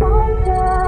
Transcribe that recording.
Bye.